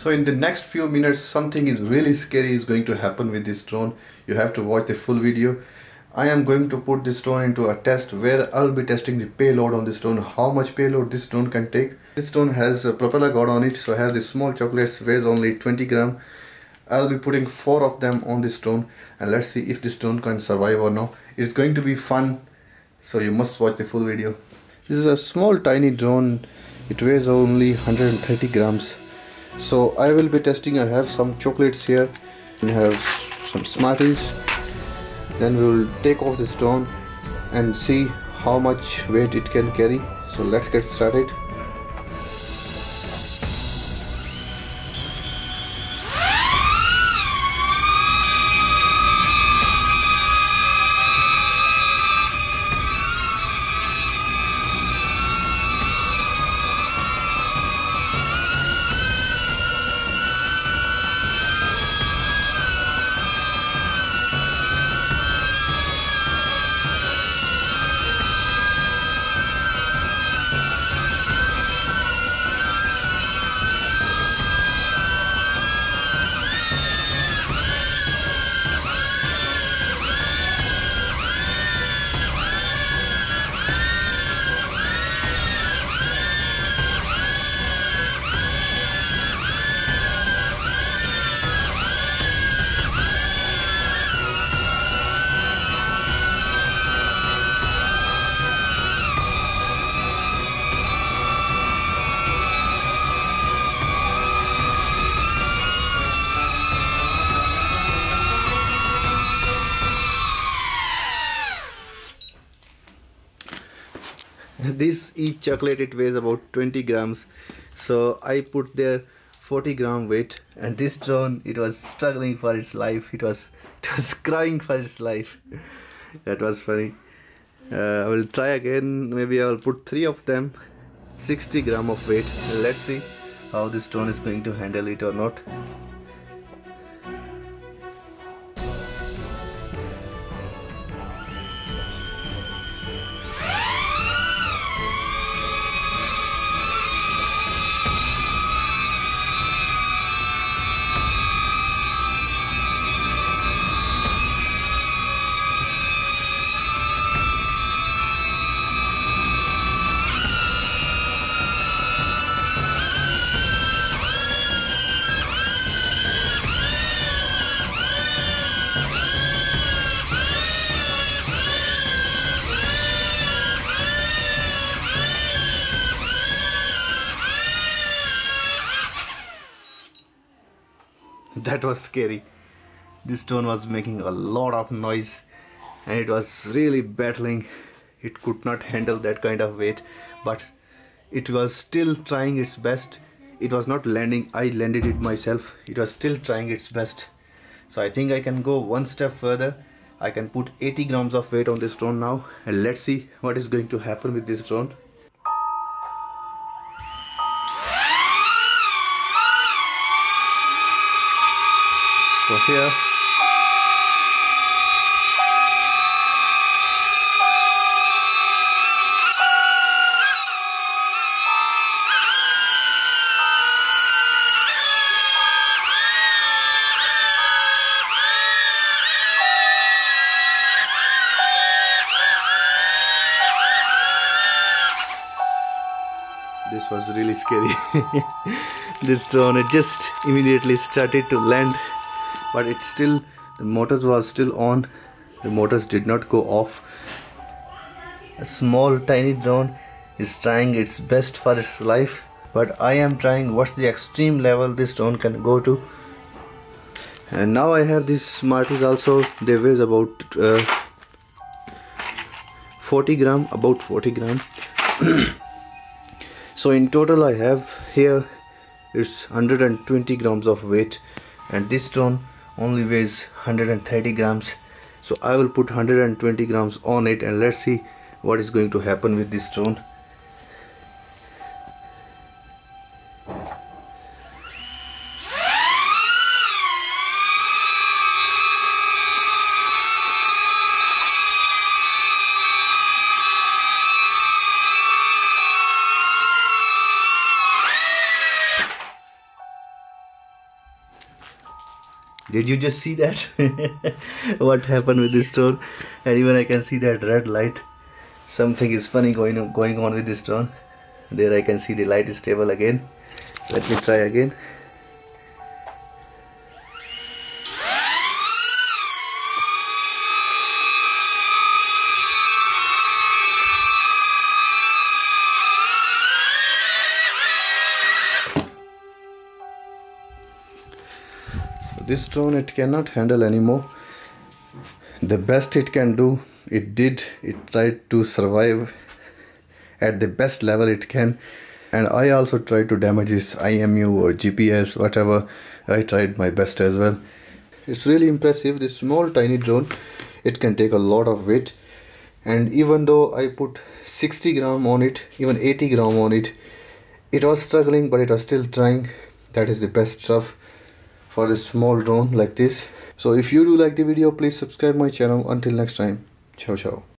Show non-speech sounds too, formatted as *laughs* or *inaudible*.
So in the next few minutes something is really scary is going to happen with this drone. You have to watch the full video. I am going to put this drone into a test where I'll be testing the payload on this drone, how much payload this drone can take. This drone has a propeller guard on it, so have this small chocolates, weighs only 20 gram. I'll be putting four of them on this drone and let's see if this drone can survive or not. It's going to be fun, so you must watch the full video. This is a small tiny drone, it weighs only 130 grams. So I will be testing, I have some chocolates here, and have some Smarties. Then we will take off the stone and see how much weight it can carry. So let's get started this each chocolate it weighs about 20 grams. So I put there 40 gram weight and this drone it was struggling for its life. It was *laughs* it was crying for its life. That was funny. Uh, I will try again. Maybe I'll put three of them. 60 gram of weight. Let's see how this drone is going to handle it or not that was scary. This stone was making a lot of noise and it was really battling. It could not handle that kind of weight but it was still trying its best. It was not landing. I landed it myself. It was still trying its best. So I think I can go one step further. I can put 80 grams of weight on this drone now and let's see what is going to happen with this drone here. This was really scary. *laughs* This drone it just immediately started to land but it's still the motors was still on. The motors did not go off. A small tiny drone is trying its best for its life but I am trying. What's the extreme level this drone can go to? And now I have these Smarties also. They weigh about uh, 40 gram about 40 gram. *clears throat* So in total I have here it's 120 grams of weight. And this drone only weighs 130 grams. So I will put 120 grams on it and let's see what is going to happen with this drone did you just see that? *laughs* What happened with this drone and even I can see that red light. Something is funny going on, going on with this drone there I can see the light is stable again. Let me try again this drone it cannot handle anymore. The best it can do it did it tried to survive at the best level it can. And I also tried to damage its IMU or GPS whatever. I tried my best as well. It's really impressive this small tiny drone. It can take a lot of weight. And even though I put 60 gram on it even 80 gram on it it was struggling but it was still trying. That is the best stuff for this small drone like this. So if you do like the video please subscribe my channel. Until next time. Ciao ciao